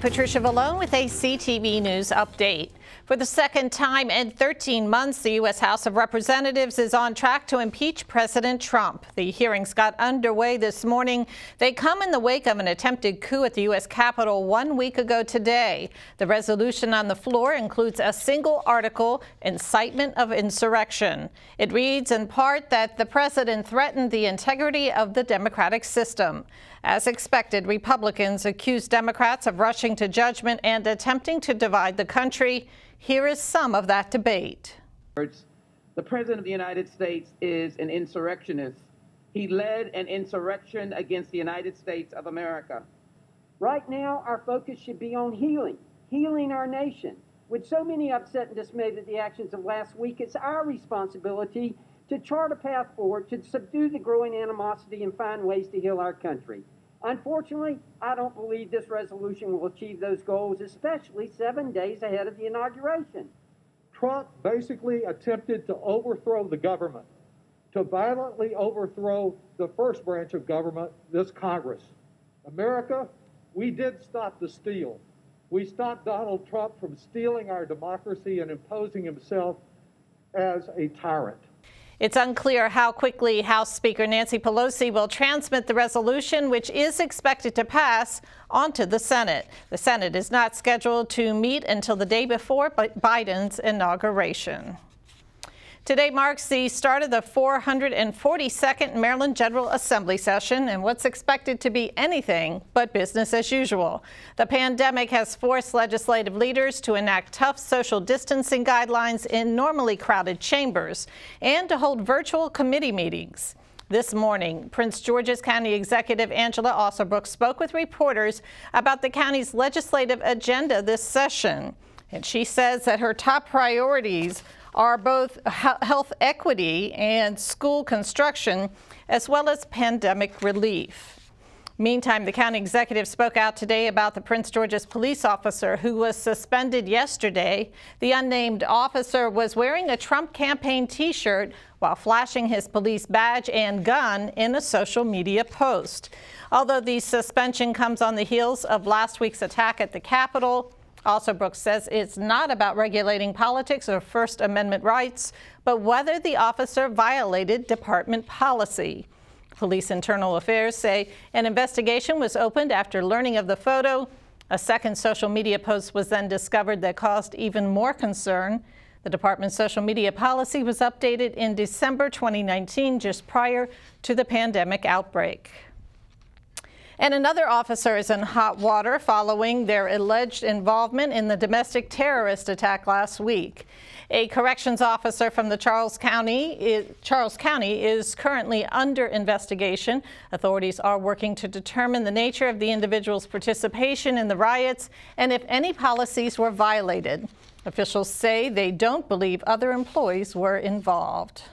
Patricia Vallone with a CTV News update. For the second time in 13 months, the U.S. House of Representatives is on track to impeach President Trump. The hearings got underway this morning. They come in the wake of an attempted coup at the U.S. Capitol one week ago today. The resolution on the floor includes a single article, incitement of insurrection. It reads in part that the president threatened the integrity of the democratic system. As expected, Republicans accused Democrats of rushing to judgment and attempting to divide the country. Here is some of that debate. The President of the United States is an insurrectionist. He led an insurrection against the United States of America. Right now, our focus should be on healing, healing our nation. With so many upset and dismayed at the actions of last week, it's our responsibility to chart a path forward to subdue the growing animosity and find ways to heal our country. Unfortunately, I don't believe this resolution will achieve those goals, especially seven days ahead of the inauguration. Trump basically attempted to overthrow the government, to violently overthrow the first branch of government, this Congress. America, we did stop the steal. We stopped Donald Trump from stealing our democracy and imposing himself as a tyrant. It's unclear how quickly House Speaker Nancy Pelosi will transmit the resolution, which is expected to pass, onto the Senate. The Senate is not scheduled to meet until the day before Biden's inauguration. Today marks the start of the 442nd Maryland General Assembly session and what's expected to be anything but business as usual. The pandemic has forced legislative leaders to enact tough social distancing guidelines in normally crowded chambers and to hold virtual committee meetings. This morning, Prince George's County Executive Angela Alsobrooks spoke with reporters about the county's legislative agenda this session. And she says that her top priorities are both health equity and school construction, as well as pandemic relief. Meantime, the county executive spoke out today about the Prince George's police officer who was suspended yesterday. The unnamed officer was wearing a Trump campaign t-shirt while flashing his police badge and gun in a social media post. Although the suspension comes on the heels of last week's attack at the Capitol, Alsobrooks says it's not about regulating politics or First Amendment rights, but whether the officer violated department policy. Police Internal Affairs say an investigation was opened after learning of the photo. A second social media post was then discovered that caused even more concern. The department's social media policy was updated in December 2019, just prior to the pandemic outbreak. And another officer is in hot water following their alleged involvement in the domestic terrorist attack last week. A corrections officer from the Charles County, is, Charles County is currently under investigation. Authorities are working to determine the nature of the individual's participation in the riots and if any policies were violated. Officials say they don't believe other employees were involved.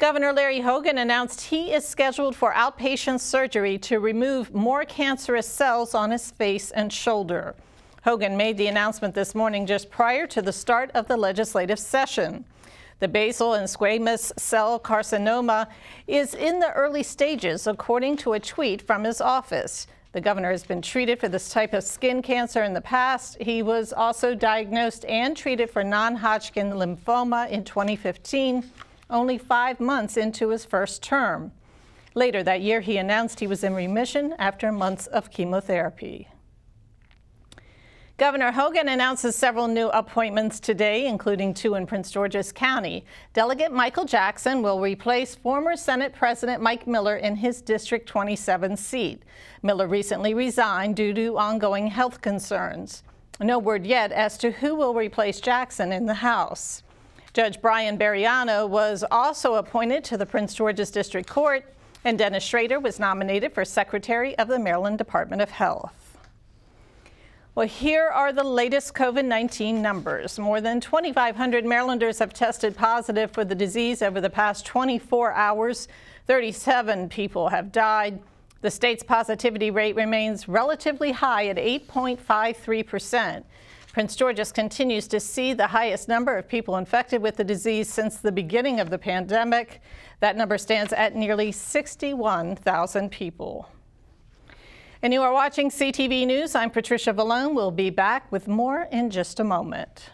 Governor Larry Hogan announced he is scheduled for outpatient surgery to remove more cancerous cells on his face and shoulder. Hogan made the announcement this morning just prior to the start of the legislative session. The basal and squamous cell carcinoma is in the early stages, according to a tweet from his office. The governor has been treated for this type of skin cancer in the past. He was also diagnosed and treated for non-Hodgkin lymphoma in 2015 only five months into his first term. Later that year, he announced he was in remission after months of chemotherapy. Governor Hogan announces several new appointments today, including two in Prince George's County. Delegate Michael Jackson will replace former Senate President Mike Miller in his District 27 seat. Miller recently resigned due to ongoing health concerns. No word yet as to who will replace Jackson in the House. Judge Brian Bariano was also appointed to the Prince George's District Court, and Dennis Schrader was nominated for Secretary of the Maryland Department of Health. Well, here are the latest COVID-19 numbers. More than 2,500 Marylanders have tested positive for the disease over the past 24 hours. 37 people have died. The state's positivity rate remains relatively high at 8.53 percent. Prince George's continues to see the highest number of people infected with the disease since the beginning of the pandemic. That number stands at nearly 61,000 people. And you are watching CTV News. I'm Patricia Vallone. We'll be back with more in just a moment.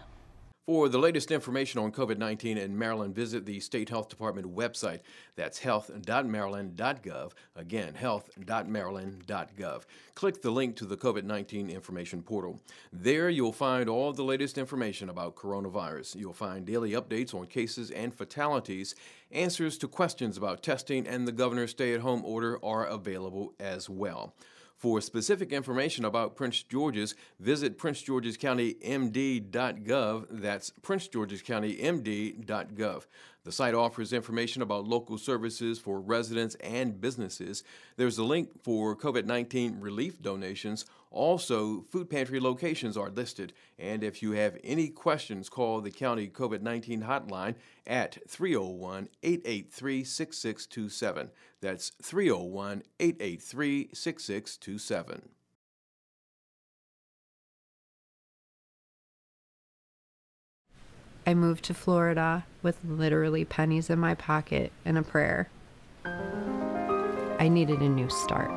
For the latest information on COVID 19 in Maryland, visit the State Health Department website. That's health.maryland.gov. Again, health.maryland.gov. Click the link to the COVID 19 information portal. There you'll find all the latest information about coronavirus. You'll find daily updates on cases and fatalities. Answers to questions about testing and the governor's stay at home order are available as well. For specific information about Prince George's, visit princegeorgescountymd.gov. That's princegeorgescountymd.gov. The site offers information about local services for residents and businesses. There's a link for COVID 19 relief donations. Also, food pantry locations are listed. And if you have any questions, call the county COVID 19 hotline at 301 883 6627. That's 301 883 6627. I moved to Florida with literally pennies in my pocket and a prayer. I needed a new start.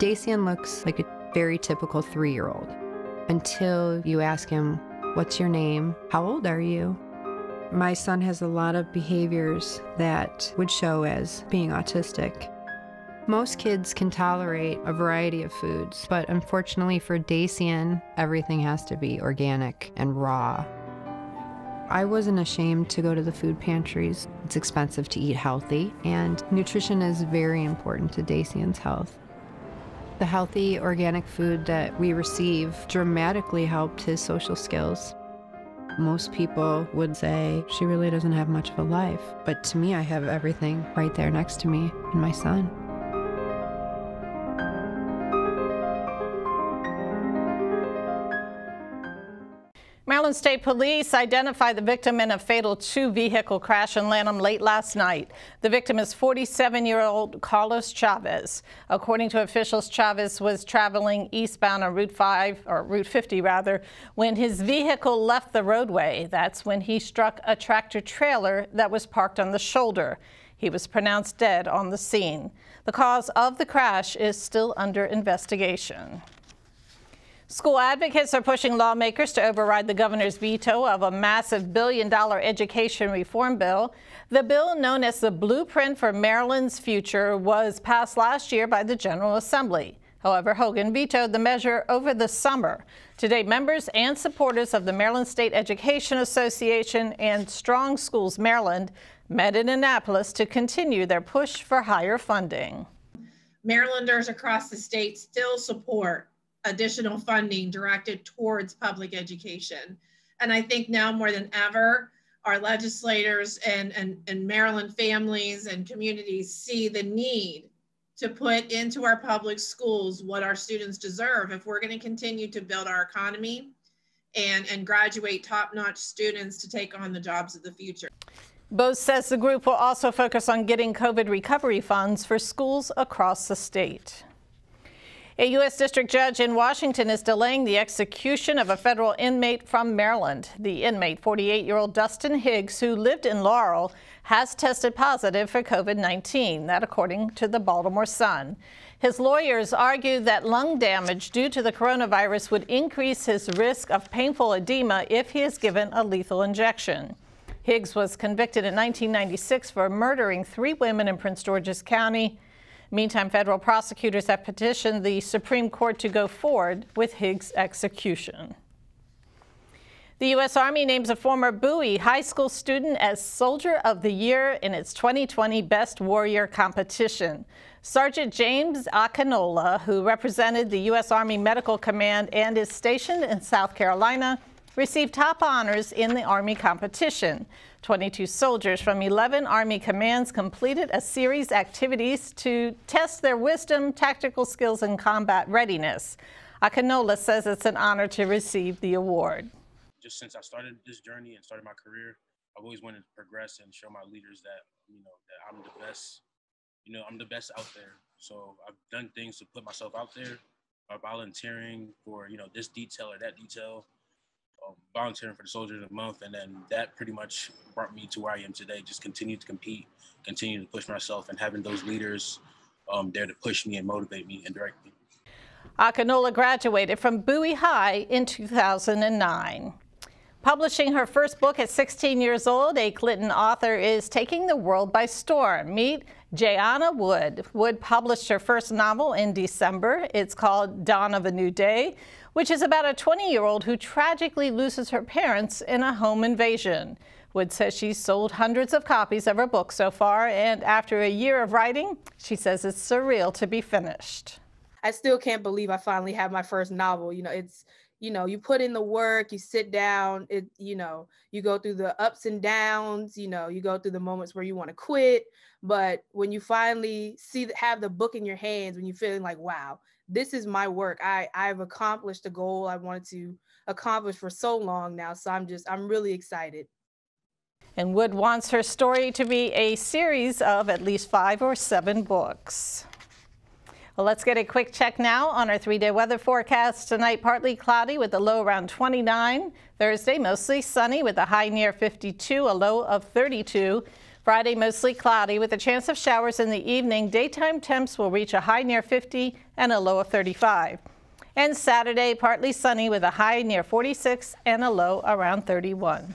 Dacian looks like a very typical three year old until you ask him, What's your name? How old are you? My son has a lot of behaviors that would show as being autistic. Most kids can tolerate a variety of foods, but unfortunately for Dacian, everything has to be organic and raw. I wasn't ashamed to go to the food pantries. It's expensive to eat healthy, and nutrition is very important to Dacian's health. The healthy organic food that we receive dramatically helped his social skills. Most people would say she really doesn't have much of a life, but to me, I have everything right there next to me and my son. Maryland State Police identified the victim in a fatal two-vehicle crash in Lanham late last night. The victim is 47-year-old Carlos Chavez. According to officials, Chavez was traveling eastbound on Route 5, or Route 50 rather, when his vehicle left the roadway. That's when he struck a tractor trailer that was parked on the shoulder. He was pronounced dead on the scene. The cause of the crash is still under investigation. School advocates are pushing lawmakers to override the governor's veto of a massive billion dollar education reform bill. The bill, known as the Blueprint for Maryland's Future, was passed last year by the General Assembly. However, Hogan vetoed the measure over the summer. Today, members and supporters of the Maryland State Education Association and Strong Schools Maryland met in Annapolis to continue their push for higher funding. Marylanders across the state still support additional funding directed towards public education. And I think now more than ever, our legislators and, and, and Maryland families and communities see the need to put into our public schools what our students deserve if we're going to continue to build our economy and, and graduate top-notch students to take on the jobs of the future. Bost says the group will also focus on getting COVID recovery funds for schools across the state. A U.S. District Judge in Washington is delaying the execution of a federal inmate from Maryland. The inmate, 48-year-old Dustin Higgs, who lived in Laurel, has tested positive for COVID-19, that according to the Baltimore Sun. His lawyers argue that lung damage due to the coronavirus would increase his risk of painful edema if he is given a lethal injection. Higgs was convicted in 1996 for murdering three women in Prince George's County. Meantime, federal prosecutors have petitioned the Supreme Court to go forward with Higgs' execution. The U.S. Army names a former Bowie High School student as Soldier of the Year in its 2020 Best Warrior competition. Sergeant James Akinola, who represented the U.S. Army Medical Command and is stationed in South Carolina, received top honors in the Army competition. 22 soldiers from 11 Army commands completed a series activities to test their wisdom, tactical skills, and combat readiness. Akinola says it's an honor to receive the award. Just since I started this journey and started my career, I've always wanted to progress and show my leaders that, you know, that I'm the best, you know, I'm the best out there. So I've done things to put myself out there, by volunteering for, you know, this detail or that detail, um, volunteering for the Soldiers of the Month, and then that pretty much brought me to where I am today. Just continue to compete, continue to push myself, and having those leaders um, there to push me and motivate me and direct me. Akinola graduated from Bowie High in 2009. Publishing her first book at 16 years old, a Clinton author is taking the world by storm. Meet Jayana Wood. Wood published her first novel in December. It's called Dawn of a New Day, which is about a 20 year old who tragically loses her parents in a home invasion. Wood says she's sold hundreds of copies of her book so far, and after a year of writing, she says it's surreal to be finished. I still can't believe I finally have my first novel. You know, it's you know you put in the work you sit down it you know you go through the ups and downs you know you go through the moments where you want to quit but when you finally see have the book in your hands when you're feeling like wow this is my work i i've accomplished a goal i wanted to accomplish for so long now so i'm just i'm really excited and wood wants her story to be a series of at least five or seven books well, let's get a quick check now on our three day weather forecast. Tonight, partly cloudy with a low around 29. Thursday, mostly sunny with a high near 52, a low of 32. Friday, mostly cloudy with a chance of showers in the evening. Daytime temps will reach a high near 50 and a low of 35. And Saturday, partly sunny with a high near 46 and a low around 31.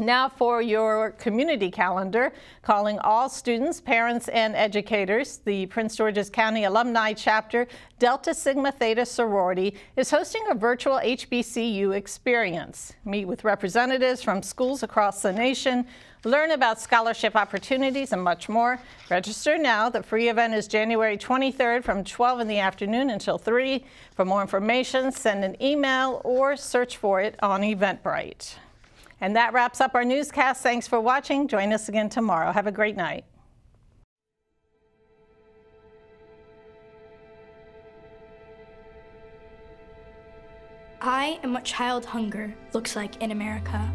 Now for your community calendar, calling all students, parents, and educators. The Prince George's County Alumni Chapter Delta Sigma Theta Sorority is hosting a virtual HBCU experience. Meet with representatives from schools across the nation, learn about scholarship opportunities, and much more. Register now. The free event is January 23rd from 12 in the afternoon until 3. For more information, send an email or search for it on Eventbrite. And that wraps up our newscast. Thanks for watching. Join us again tomorrow. Have a great night. I am what child hunger looks like in America.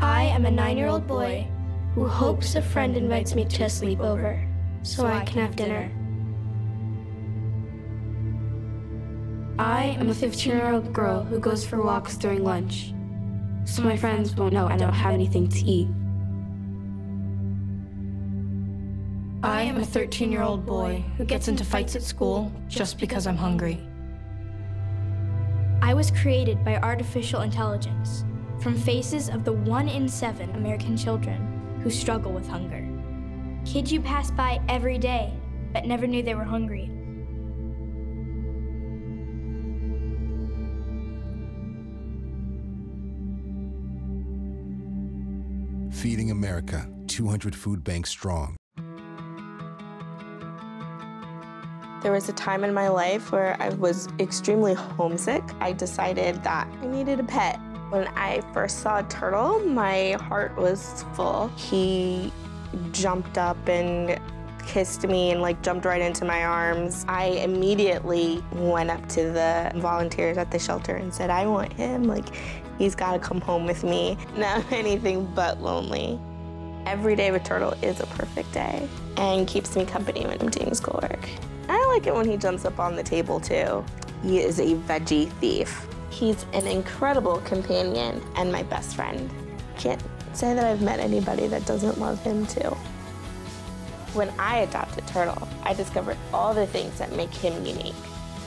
I am a nine year old boy who hopes a friend invites me to a sleepover so I can have dinner. I am a 15 year old girl who goes for walks during lunch so my friends won't know I don't have anything to eat. I am a 13 year old boy who gets into fights at school just because I'm hungry. I was created by artificial intelligence from faces of the one in seven American children who struggle with hunger. Kids you pass by every day but never knew they were hungry. Feeding America, 200 food banks strong. There was a time in my life where I was extremely homesick. I decided that I needed a pet. When I first saw a turtle, my heart was full. He jumped up and kissed me and like jumped right into my arms. I immediately went up to the volunteers at the shelter and said, I want him. Like, He's got to come home with me. Not anything but lonely. Every day with Turtle is a perfect day and keeps me company when I'm doing schoolwork. I like it when he jumps up on the table too. He is a veggie thief. He's an incredible companion and my best friend. Can't say that I've met anybody that doesn't love him too. When I adopted Turtle, I discovered all the things that make him unique.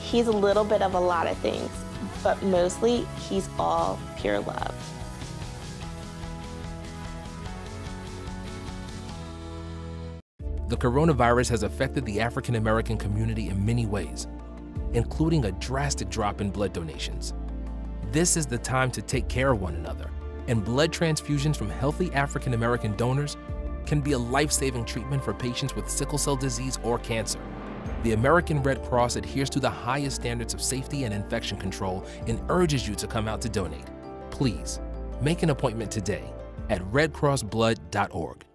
He's a little bit of a lot of things, but mostly he's all pure love. The coronavirus has affected the African American community in many ways, including a drastic drop in blood donations. This is the time to take care of one another, and blood transfusions from healthy African American donors can be a life saving treatment for patients with sickle cell disease or cancer. The American Red Cross adheres to the highest standards of safety and infection control and urges you to come out to donate. Please, make an appointment today at redcrossblood.org.